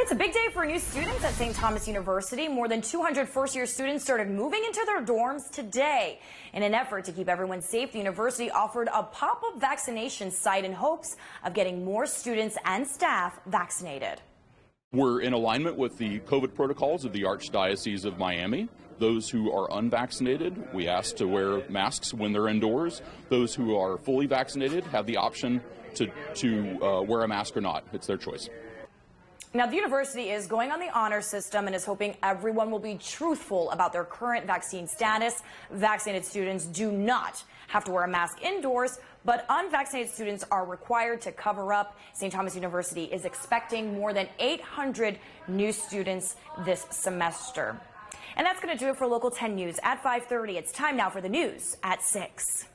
It's a big day for new students at St. Thomas University. More than 200 first year students started moving into their dorms today. In an effort to keep everyone safe, the university offered a pop up vaccination site in hopes of getting more students and staff vaccinated. We're in alignment with the COVID protocols of the Archdiocese of Miami. Those who are unvaccinated, we ask to wear masks when they're indoors. Those who are fully vaccinated have the option to, to uh, wear a mask or not. It's their choice. Now, the university is going on the honor system and is hoping everyone will be truthful about their current vaccine status. Vaccinated students do not have to wear a mask indoors, but unvaccinated students are required to cover up. St. Thomas University is expecting more than 800 new students this semester. And that's going to do it for Local 10 News at 5:30. It's time now for the news at 6.